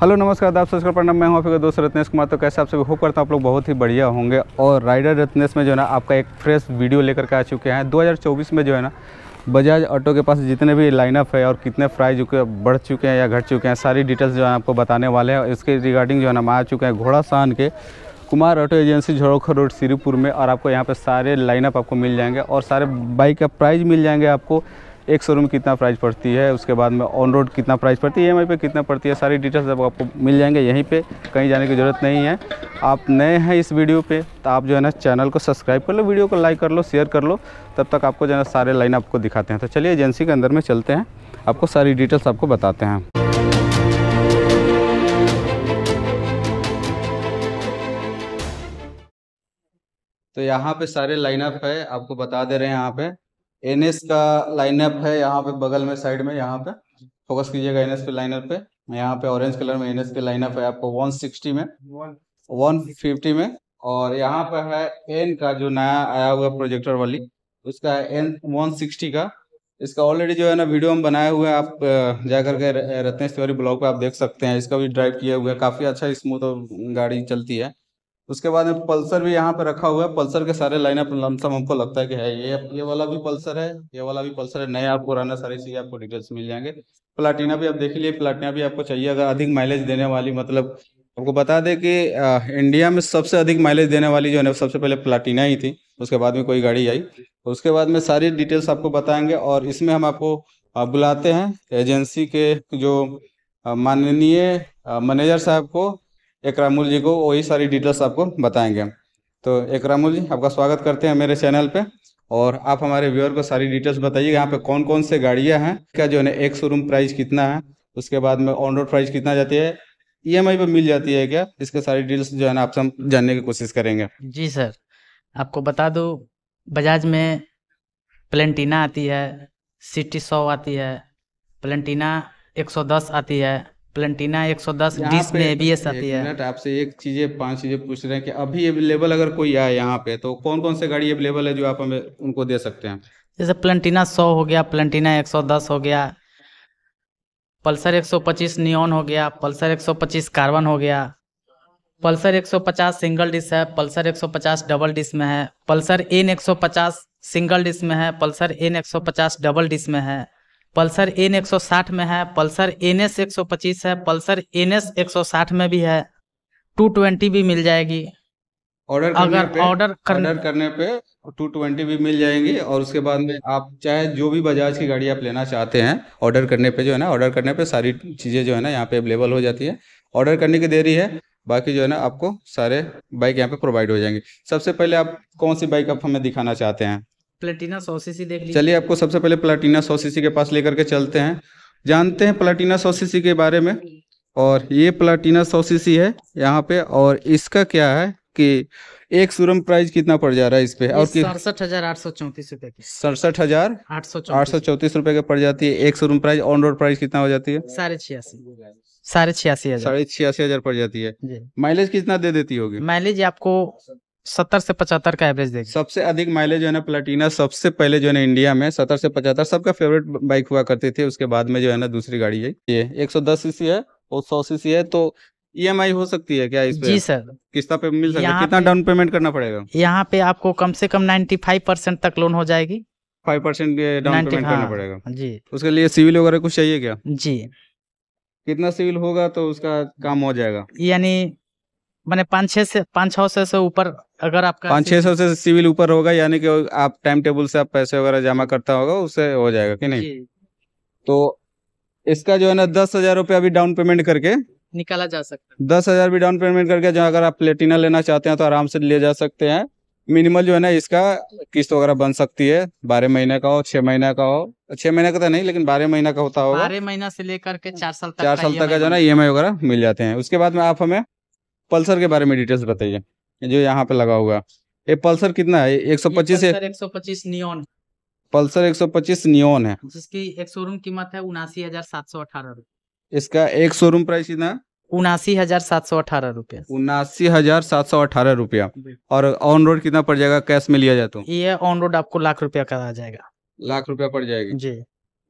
Hello, नमस्कार आप subscribe प्रणाम मैं हूँ आपके दोस्त रत्नेश कुमार। तो कैसे आप सभी, होप करता हूँ आप लोग बहुत ही बढ़िया होंगे। और राइडर रत्नेश में जो है ना, आपका एक फ्रेश वीडियो लेकर के आ चुके हैं। 2024 में जो है ना, बजाज ऑटो के पास जितने भी लाइनअप है और कितने प्राइस बढ़ चुके हैं या घट चुके हैं, सारी डिटेल्स जो है आपको बताने वाले हैं। इसके रिगार्डिंग जो है ना, हम आ चुके हैं घोड़ा शान के कुमार ऑटो एजेंसी झोड़ोखर रोड श्रीपुर में। और आपको यहाँ पर सारे लाइनअप आपको मिल जाएँगे और सारे बाइक का प्राइज़ मिल जाएँगे आपको। एक शोरूम कितना प्राइस पड़ती है, उसके बाद में ऑन रोड कितना प्राइस पड़ती है ई पे कितना पड़ती है, सारी डिटेल्स अब आपको मिल जाएँगे, यहीं पे कहीं जाने की ज़रूरत नहीं है। आप नए हैं इस वीडियो पे तो आप जो है ना चैनल को सब्सक्राइब कर लो वीडियो को लाइक कर लो शेयर कर लो, तब तक आपको जो है ना सारे लाइन आपको दिखाते हैं। तो चलिए एजेंसी के अंदर में चलते हैं, आपको सारी डिटेल्स आपको बताते हैं। तो यहाँ पे सारे लाइनअप है, आपको बता दे रहे हैं यहाँ पे। एनएस का लाइनअप है यहाँ पे, बगल में साइड में यहाँ पे। फोकस कीजिएगा एनएस पे लाइनअप पे। यहाँ पे ऑरेंज कलर में एनएस के लाइनअप है आपको 160 में 150 में। और यहाँ पे है एन का जो नया आया हुआ प्रोजेक्टर वाली, उसका एन 160 का। इसका ऑलरेडी जो है ना वीडियो हम बनाए हुए हैं, आप जा करके रत्नेश तिवारी ब्लॉग पे आप देख सकते हैं। इसका भी ड्राइव किया हुआ है, काफ़ी अच्छा स्मूथ और गाड़ी चलती है। उसके बाद में पल्सर भी यहाँ पे रखा हुआ है। पल्सर के सारे लाइनअप लमसम हमको लगता है कि है ये ये वाला भी पल्सर है, ये वाला भी पल्सर है। नया पुराना सारी चीज़ें आपको डिटेल्स मिल जाएँगे। प्लाटिना भी आप देख लीजिए प्लाटिना भी आपको चाहिए। अगर अधिक माइलेज देने वाली मतलब आपको बता दें कि इंडिया में सबसे अधिक माइलेज देने वाली जो है सबसे पहले प्लाटिना ही थी। उसके बाद में कोई गाड़ी आई। उसके बाद में सारी डिटेल्स आपको बताएँगे और इसमें हम आपको बुलाते हैं। एजेंसी के जो माननीय मैनेजर साहब को एकरामुल जी को वही सारी डिटेल्स आपको बताएँगे तो एकरामुल जी, आपका स्वागत करते हैं मेरे चैनल पे। और आप हमारे व्यूअर को सारी डिटेल्स बताइए, यहाँ पे कौन कौन से गाड़ियाँ हैं, क्या जो है एक शोरूम प्राइस कितना है, उसके बाद में ऑन रोड प्राइस कितना जाती है ई एम पे मिल जाती है क्या? इसके सारी डिटेल्स जो है ना आपसे हम जानने की कोशिश करेंगे। जी सर, आपको बता दो, बजाज में प्लेंटीना आती है सिटी सौ आती है प्लेंटीना 110 आती है प्लेंटीना 110 डिस में एबीएस आती है। मिनट आपसे एक चीज़ें पाँच चीज़ें पूछ रहे हैं कि अभी अवेलेबल अगर कोई आए यहाँ पे तो कौन कौन से गाड़ी अवेलेबल है जो आप हमें उनको दे सकते हैं? जैसे प्लेंटीना 100 हो गया प्लेंटीना 110 हो गया पल्सर 125 नियॉन हो गया पल्सर 125 कार्बन हो गया पल्सर 150 सिंगल डिस है पल्सर 150 डबल डिस में है पल्सर एन 150 सिंगल डिस में है पल्सर एन 150 डबल डिस में है। पल्सर एन 160 में है पल्सर एन एस एक है पल्सर एन एस एक सौ साठ में भी है। 220 भी मिल जाएगी। ऑर्डर अगर ऑर्डर करने, करने पे 220 भी मिल जाएँगी और उसके बाद में आप चाहे जो भी बजाज की गाड़ी आप लेना चाहते हैं ऑर्डर करने पे जो है ना ऑर्डर करने पे सारी चीज़ें जो है ना यहाँ पे अवेलेबल हो जाती है। ऑर्डर करने की देरी है बाकी जो है ना आपको सारे बाइक यहाँ पे प्रोवाइड हो जाएँगे। सबसे पहले आप कौन सी बाइक आप हमें दिखाना चाहते हैं? प्लेटिना सौ सी देख लीजिए। चलिए आपको सबसे पहले प्लाटिना सौ सी के पास लेकर के चलते हैं। जानते हैं प्लाटिना सौ सी के बारे में? और ये प्लाटिना सौ सी है यहाँ पे और इसका क्या है कि एक शोरूम प्राइस कितना पड़ जा रहा है इस पे? और सड़सठ हज़ार आठ सौ चौतीस रूपए की। सड़सठ हज़ार आठ सौ आठ सौ चौतीस रूपए के पड़ जाती है। एक showroom price on road price कितना हो जाती है? साढ़े छियासी। साढ़े छियासी हज़ार। साढ़े छियासी हज़ार पड़ जाती है। माइलेज कितना दे देती होगी? माइलेज आपको सत्तर से पचहत्तर का एवरेज देगी सबसे अधिक माइलेज जो है ना प्लेटिना सबसे पहले जो है ना इंडिया में सत्तर से पचहत्तर सबका फेवरेट बाइक हुआ करती थी उसके बाद में जो है ना दूसरी गाड़ी है ये एक सौ दस सीसी है और सौ सीसी है तो ईएमआई हो सकती है क्या इस पे? जी सर। किस्ता पे मिल सकता है? कितना डाउन पेमेंट करना पड़ेगा? यहाँ पे आपको कम से कम नाइन्टी फाइव परसेंट तक लोन हो जाएगी। फाइव परसेंट डाउन पेमेंट करना पड़ेगा। जी। उसके लिए सिविल वगैरह कुछ चाहिए क्या? जी। कितना सिविल होगा तो उसका काम हो जाएगा। यानी मैंने पाँच छः से पाँच छः सौ से ऊपर अगर आपका पाँच छः सौ से सिविल ऊपर होगा यानी कि आप टाइम टेबल से आप पैसे वगैरह जमा करता होगा उससे हो जाएगा कि नहीं? तो इसका जो है ना दस हज़ार रुपये अभी डाउन पेमेंट करके निकाला जा सकता है। दस हज़ार भी डाउन पेमेंट करके जो अगर आप प्लेटिना लेना चाहते हैं तो आराम से ले जा सकते हैं। मिनिमल जो है ना इसका किस्त वगैरह बन सकती है। बारह महीने का हो छह महीने का हो छह महीने का तो नहीं लेकिन बारह महीना का होता होगा। बारह महीना से लेकर के चार साल तक चार साल तक का जो है ना ई वगैरह मिल जाते हैं। उसके बाद में आप हमें पल्सर के बारे में डिटेल्स बताइए जो यहाँ पे लगा हुआ ये पल्सर कितना है? एक सौ पच्चीस एक सौ पच्चीस नियोन पल्सर एक सौ पच्चीस नियोन है। जिसकी एक शोरूम कीमत है उनासी हज़ार सात सौ अठारह रूपए इसका एक शोरूम प्राइस कितना उनासी हज़ार सात सौ अठारह रुपया। उनासी हज़ार सात सौ अठारह रूपया। और ऑन रोड कितना पड़ जाएगा? कैश में लिया जाए तो? ये ऑन रोड आपको लाख रुपया का आ जाएगा। लाख रुपया पड़ जाएगा। जी।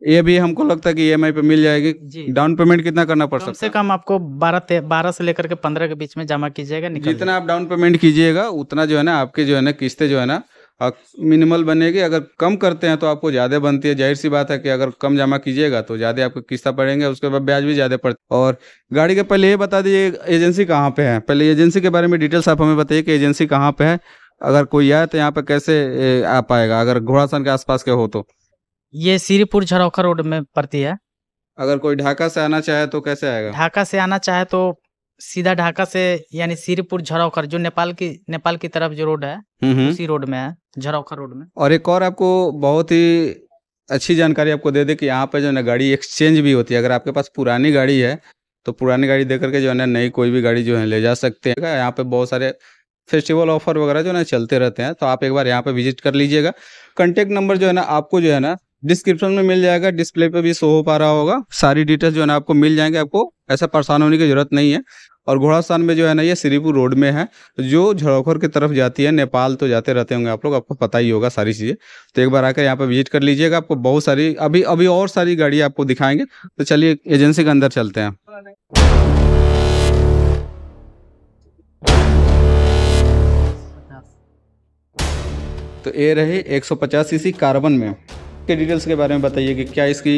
ये भी हमको लगता है कि ई पे मिल जाएगी। डाउन पेमेंट कितना करना पड़ सकता से है? कम आपको बारह बारह से लेकर के पंद्रह के बीच में जमा कीजिएगा जितना आप डाउन पेमेंट कीजिएगा उतना जो है ना आपके जो है ना किस्तें जो है ना मिनिमल बनेगी। अगर कम करते हैं तो आपको ज़्यादा बनती है। ज़ाहिर सी बात है कि अगर कम जमा कीजिएगा तो ज़्यादा आपको किस्ता पड़ेंगे उसके बाद ब्याज भी ज़्यादा पड़ता है। और गाड़ी के पहले ये बता दीजिए एजेंसी कहाँ पे है? पहले एजेंसी के बारे में डिटेल्स आप हमें बताइए कि एजेंसी कहाँ पे है। अगर कोई आए तो यहाँ पे कैसे आ पाएगा? अगर घोड़ासन के आसपास के हो तो। ये सीरीपुर झरोखा रोड में पड़ती है। अगर कोई ढाका से आना चाहे तो कैसे आएगा? ढाका से आना चाहे तो सीधा ढाका से यानी श्रीपुर झरोखर जो नेपाल की नेपाल की तरफ़ जो रोड है हम्म हम्म। उसी रोड में है झरोखर रोड में। और एक और आपको बहुत ही अच्छी जानकारी आपको दे दे कि यहाँ पे जो है ना गाड़ी एक्सचेंज भी होती है। अगर आपके पास पुरानी गाड़ी है तो पुरानी गाड़ी दे करके जो है नई कोई भी गाड़ी जो है ले जा सकते हैं। यहाँ पे बहुत सारे फेस्टिवल ऑफ़र वगैरह जो है चलते रहते हैं तो आप एक बार यहाँ पे विज़िट कर लीजिएगा। कॉन्टेक्ट नंबर जो है ना आपको जो है ना डिस्क्रिप्शन में मिल जाएगा, डिस्प्ले पे भी शो हो पा रहा होगा। सारी डिटेल्स जो है ना आपको मिल जाएँगे आपको, ऐसा परेशान होने की ज़रूरत नहीं है। और घोड़ास्थान में जो है ना ये श्रीपुर रोड में है, जो झड़ोखर की तरफ़ जाती है, नेपाल तो जाते रहते होंगे आप लोग, आपको पता ही होगा सारी चीज़ें। तो एक बार आकर यहाँ पर विज़िट कर लीजिएगा, आपको बहुत सारी, अभी अभी और सारी गाड़ी आपको दिखाएँगे। तो चलिए एजेंसी के अंदर चलते हैं। तो ये रहे 150 सीसी कार्बन में। के डिटेल्स के बारे में बताइए कि क्या इसकी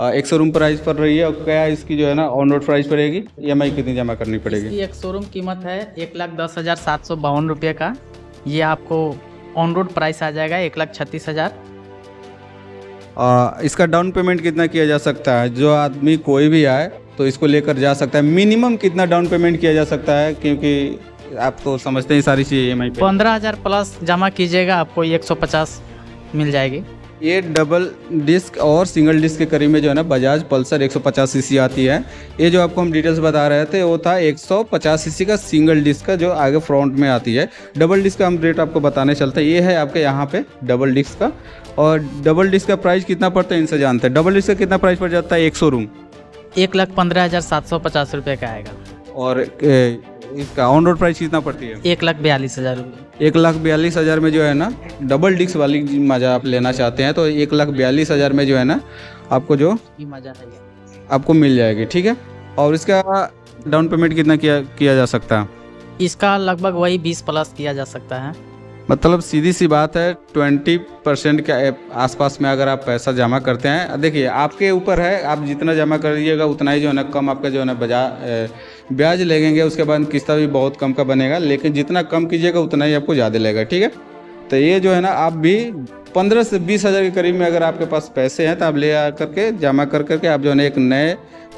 एक शोरूम प्राइस पर रही है और क्या इसकी जो है ना ऑन रोड प्राइस पड़ेगी ई कितनी जमा करनी पड़ेगी? इसकी एक शोरूम कीमत है एक लाख दस हज़ार सात सौ बावन रुपये का। ये आपको ऑन रोड प्राइस आ जाएगा एक लाख छत्तीस हज़ार। आ, इसका डाउन पेमेंट कितना किया जा सकता है? जो आदमी कोई भी आए तो इसको लेकर जा सकता है। मिनिमम कितना डाउन पेमेंट किया जा सकता है? क्योंकि आप तो समझते हैं सारी चीज़ें ई एम पंद्रह हज़ार प्लस जमा कीजिएगा आपको एक सौ पचास मिल जाएगी। ये डबल डिस्क और सिंगल डिस्क के करीब में जो है ना बजाज पल्सर 150 सीसी आती है। ये जो आपको हम डिटेल्स बता रहे थे वो था 150 सीसी का सिंगल डिस्क का जो आगे फ्रंट में आती है। डबल डिस्क का हम रेट आपको बताने चलते हैं। ये है आपके यहाँ पे डबल डिस्क का। और डबल डिस्क का प्राइस कितना पड़ता है इनसे जानते हैं। डबल डिस्क का कितना प्राइस पड़ जाता है? एक सौ रूम। एक लाख पंद्रह हज़ार सात सौ पचास रुपये का आएगा। और इसका ऑन रोड प्राइस कितना पड़ती है? एक लाख बयालीस हज़ार रुपये। एक लाख बयालीस हज़ार में जो है ना डबल डिस्क वाली मज़ा आप लेना चाहते हैं तो एक लाख बयालीस हज़ार में जो है ना आपको जो मज़ा आपको मिल जाएगी ठीक है? और इसका डाउन पेमेंट कितना किया किया जा सकता है? इसका लगभग वही बीस प्लस किया जा सकता है। मतलब सीधी सी बात है ट्वेंटी परसेंट के आसपास में अगर आप पैसा जमा करते हैं देखिए आपके ऊपर है आप जितना जमा करिएगा उतना ही जो है ना कम आपका जो है ना बजा ब्याज लगेंगे उसके बाद किस्ता भी बहुत कम का बनेगा, लेकिन जितना कम कीजिएगा, उतना ही आपको ज़्यादा लगेगा ठीक है? तो ये जो है ना, आप भी पंद्रह से बीस हज़ार के करीब में अगर आपके पास पैसे हैं तो आप ले आ करके, जमा कर करके आप जो है ना एक नए,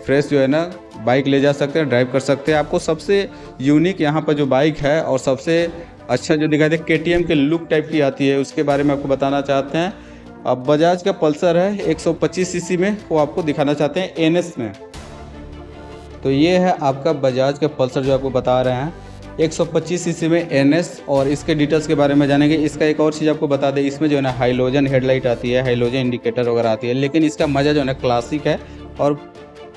फ्रेश जो है ना, बाइक ले जा सकते हैं, ड्राइव कर सकते हैं। आपको सबसे यूनिक यहाँ पर जो बाइक है, और सबसे अच्छा जो दिखाई दे के टी के लुक टाइप की आती है, उसके बारे में आपको बताना चाहते हैं। अब बजाज का पल्सर है 125 सीसी में, वो आपको दिखाना चाहते हैं NS में। तो ये है आपका बजाज का पल्सर जो आपको बता रहे हैं। 125 सीसी में एनएस और इसके डिटेल्स के बारे में जानेंगे। इसका एक और चीज़ आपको बता दें, इसमें जो है ना हाइलोजन हेडलाइट आती है हाइलोजन इंडिकेटर वगैरह आती है, लेकिन इसका मज़ा जो है ना क्लासिक है और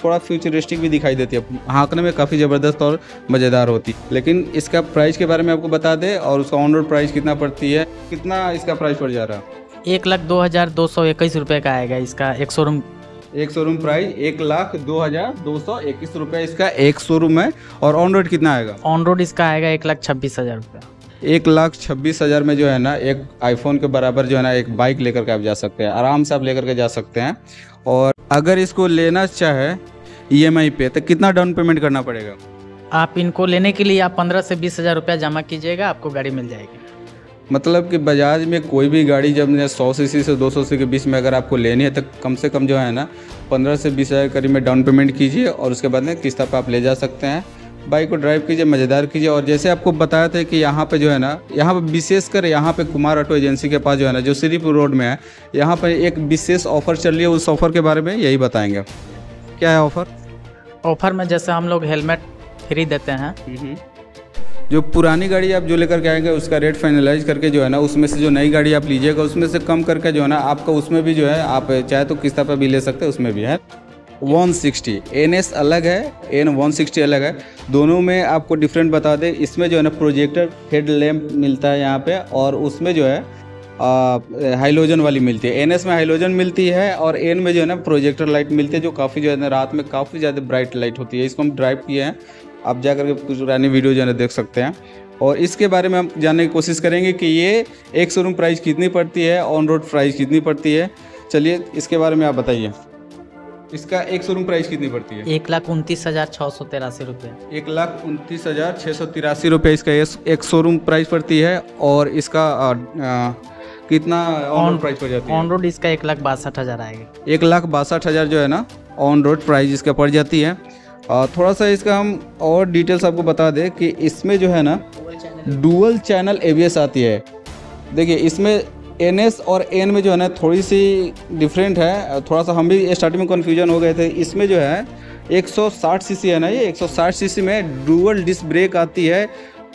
थोड़ा फ्यूचरिस्टिक भी दिखाई देती है। हाँकने में काफ़ी ज़बरदस्त और मज़ेदार होती है। लेकिन इसका प्राइस के बारे में आपको बता दें और उसका ऑन रोड प्राइस कितना पड़ती है, कितना इसका प्राइस पड़ जा रहा है? एक लाख दो हज़ार दो सौ इक्कीस रुपये का आएगा इसका। एक शोरूम एक शोरूम प्राइस एक लाख दो हज़ार दो सौ इक्कीस रुपये इसका एक शोरूम है और ऑन रोड कितना आएगा? ऑन रोड इसका आएगा एक लाख छब्बीस हज़ार रुपये। एक लाख छब्बीस हज़ार में जो है ना एक आईफोन के बराबर जो है ना एक बाइक लेकर के आप जा सकते हैं। आराम से आप लेकर के जा सकते हैं। और अगर इसको लेना चाहे ईएमआई पे तो कितना डाउन पेमेंट करना पड़ेगा? आप इनको लेने के लिए आप पंद्रह से बीस हज़ार रुपया जमा कीजिएगा आपको गाड़ी मिल जाएगी। मतलब कि बजाज में कोई भी गाड़ी जब सौ सी से दो सौ सी के बीच में अगर आपको लेनी है तो कम से कम जो है ना पंद्रह से बीस हज़ार करीब में डाउन पेमेंट कीजिए और उसके बाद में किस्ता पर आप ले जा सकते हैं। बाइक को ड्राइव कीजिए मज़ेदार कीजिए और जैसे आपको बताया था कि यहाँ पे जो है ना यहाँ पे विशेषकर यहाँ पे कुमार ऑटो एजेंसी के पास जो है ना जो श्रीपुर रोड में है यहाँ पर एक विशेष ऑफ़र चल रही है उस ऑफ़र के बारे में यही बताएँगे। क्या है ऑफ़र ऑफ़र में जैसे हम लोग हेलमेट फ्री देते हैं जो पुरानी गाड़ी आप जो लेकर के आएँगे, उसका रेट फाइनलाइज करके जो है ना, उसमें से जो नई गाड़ी आप लीजिएगा, उसमें से कम करके जो है ना, आपका उसमें भी जो है, आप चाहे तो किस्ता पर भी ले सकते हैं, उसमें भी है। 160 एन एस अलग है एन 160 अलग है। दोनों में आपको डिफरेंट बता दें, इसमें जो है ना प्रोजेक्टर हेड लैम्प मिलता है यहाँ पे, और उसमें जो है हाइलोजन वाली मिलती है। NS में हाइलोजन मिलती है, और एन में जो है ना प्रोजेक्टर लाइट मिलती है, जो काफ़ी जो है ना, रात में काफ़ी ज़्यादा ब्राइट लाइट होती है। इसको हम ड्राइव किए हैं। आप जा करके पुरानी वीडियो जो है देख सकते हैं। और इसके बारे में हम जानने की कोशिश करेंगे कि ये एक शोरूम प्राइस कितनी पड़ती है ऑन रोड प्राइस कितनी पड़ती है। चलिए इसके बारे में आप बताइए। इसका एक शोरूम प्राइस कितनी पड़ती है? एक लाख उनतीस हज़ार छः सौ तिरासी रुपये। एक लाख उनतीस हज़ार छः सौ तिरासी रुपये इसका एक शोरूम प्राइस पड़ती है और इसका आ, आ, कितना ऑन प्राइस पड़ जाती है? ऑन रोड इसका एक लाख बासठ हज़ार आएगा। एक लाख बासठ हज़ार जो है ना ऑन रोड प्राइस इसका पड़ जाती है। थोड़ा सा इसका हम और डिटेल्स आपको बता दें कि इसमें जो है ना, डुअल चैनल एबीएस आती है। देखिए, इसमें एनएस और एन में जो है ना, थोड़ी सी डिफरेंट है। थोड़ा सा हम भी स्टार्टिंग में कन्फ्यूज़न हो गए थे। इसमें जो है 160 सीसी है ना ये? 160 सीसी में डुअल डिस्क ब्रेक आती है।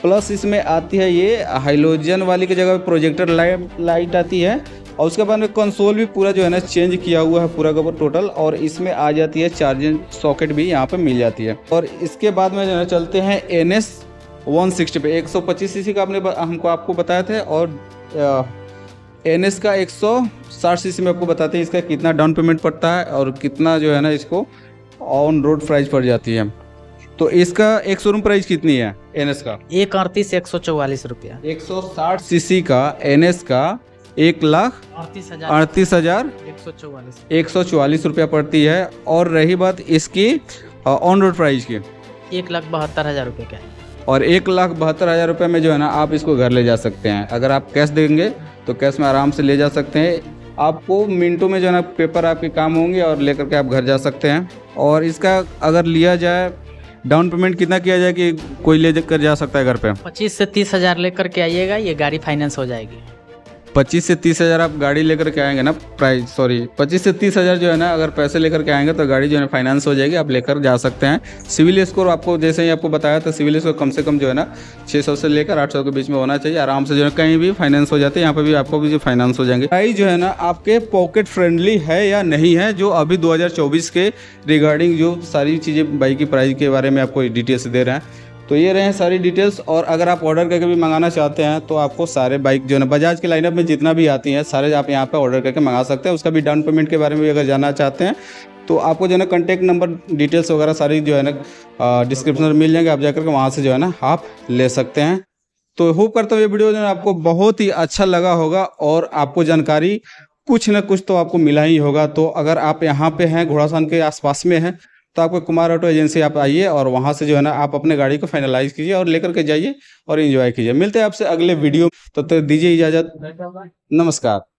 प्लस इसमें आती है ये हाइलोजन वाली की जगह प्रोजेक्टर लाइट लाइट आती है। और उसके बाद में कंसोल भी पूरा जो है ना चेंज किया हुआ है पूरा का टोटल और इसमें आ जाती है चार्जिंग सॉकेट भी यहाँ पे मिल जाती है। और इसके बाद में जो है चलते हैं एन एस वन सिक्सटी पे। एक सौ पच्चीस सी का आपने हमको आपको बताया था और एन एस का एक सौ साठ सी सी में आपको बताते हैं इसका कितना डाउन पेमेंट पड़ता है और कितना जो है ना इसको ऑन रोड प्राइस पड़ जाती है। तो इसका एक शोरूम प्राइस कितनी है एन एस का? एक अड़तीस एक सौ चौवालीस रुपया। एक सौ साठ सी सी का एन एस का एक लाख अड़तीस हज़ार। अड़तीस हज़ार एक सौ चौवालीस। एक सौ चौवालीस रुपया पड़ती है और रही बात इसकी ऑन रोड प्राइस की। एक लाख बहत्तर हज़ार रुपये का और एक लाख बहत्तर हज़ार रुपये में जो है ना आप इसको घर ले जा सकते हैं। अगर आप कैश देंगे तो कैश में आराम से ले जा सकते हैं। आपको मिनटों में जो है ना पेपर आपके काम होंगे और लेकर के आप घर जा सकते हैं। और इसका अगर लिया जाए डाउन पेमेंट कितना किया जाए कि कोई ले कर जा सकता है घर पे? पच्चीस से तीस हज़ार लेकर के आइएगा ये गाड़ी फाइनेंस हो जाएगी। पच्चीस से तीस हज़ार आप गाड़ी लेकर के आएँगे ना, प्राइस सॉरी पच्चीस से तीस हज़ार जो है ना, अगर पैसे लेकर के आएँगे तो गाड़ी जो है फाइनेंस हो जाएगी, आप लेकर जा सकते हैं। सिविल स्कोर आपको, जैसे ही आपको बताया तो सिविल स्कोर कम से कम जो है ना छः सौ से लेकर आठ सौ के बीच में होना चाहिए। आराम से जो है कहीं भी फाइनेंस हो जाते हैं, यहाँ पर भी आपको भी फाइनेंस हो जाएँगे। प्राइस जो है ना, आपके पॉकेट फ्रेंडली है या नहीं है, जो अभी दो हज़ार चौबीस के रिगार्डिंग जो सारी चीज़ें बाइक की प्राइस के बारे में आपको डिटेल्स दे रहे हैं तो ये रहे सारी डिटेल्स और अगर आप ऑर्डर करके भी मंगाना चाहते हैं तो आपको सारे बाइक जो है बजाज के लाइनअप में जितना भी आती हैं, सारे आप यहाँ पे ऑर्डर करके मंगा सकते हैं। उसका भी डाउन पेमेंट के बारे में भी अगर जानना चाहते हैं तो आपको जो है ना कॉन्टैक्ट नंबर डिटेल्स वगैरह सारी जो है ना डिस्क्रिप्शन में मिल जाएँगे। आप जाकर के वहाँ से जो है ना आप ले सकते हैं। तो होप करता हूँ ये वीडियो जो है आपको बहुत ही अच्छा लगा होगा और आपको जानकारी कुछ ना कुछ तो आपको मिला ही होगा। तो अगर आप यहाँ पे हैं, घोड़ासान के आसपास में हैं तो आपको कुमार ऑटो एजेंसी आप आइए और वहाँ से जो है ना आप अपने गाड़ी को फाइनलाइज कीजिए और लेकर के जाइए और इन्जॉय कीजिए। मिलते हैं आपसे अगले वीडियो तो, तो दीजिए इजाज़त। नमस्कार।